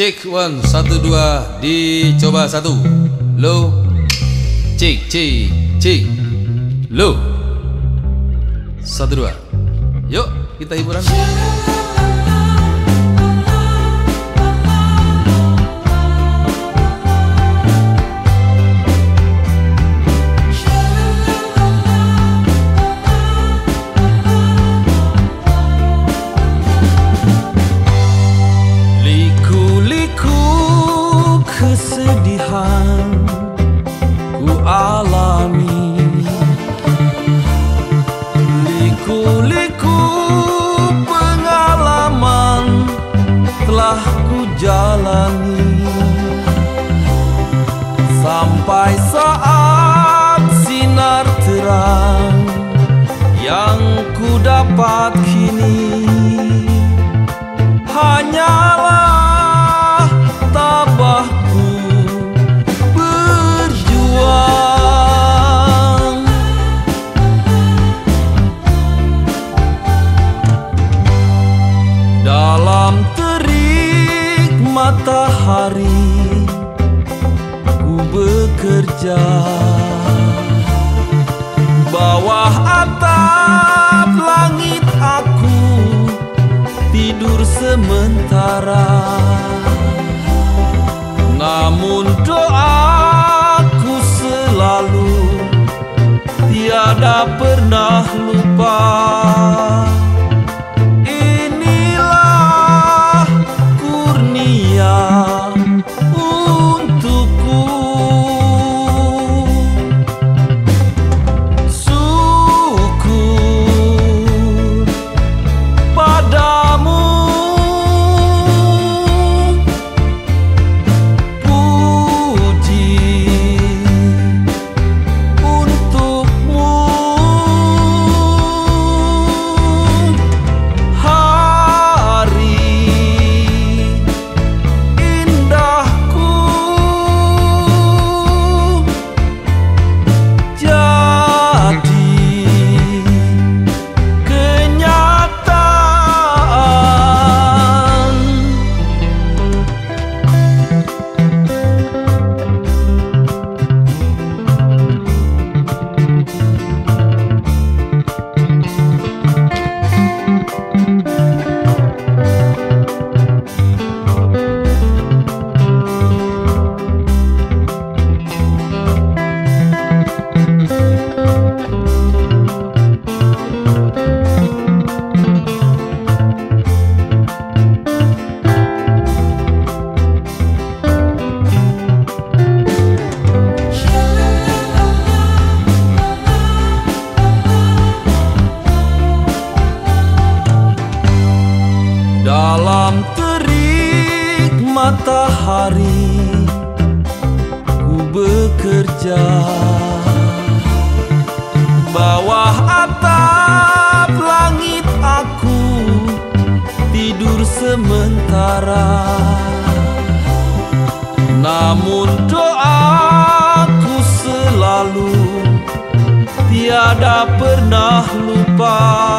Cek one satu dua dicoba satu. Low cek cek cek low satu dua. Yuk kita hiburan jalani Sampai saat sinar terang yang ku dapat matahari ku bekerja. Bawah atap langit aku tidur sementara. Namun doaku selalu Tiada ya matahari Ku bekerja. Bawah atap langit aku Tidur sementara. Namun doaku selalu Tiada pernah lupa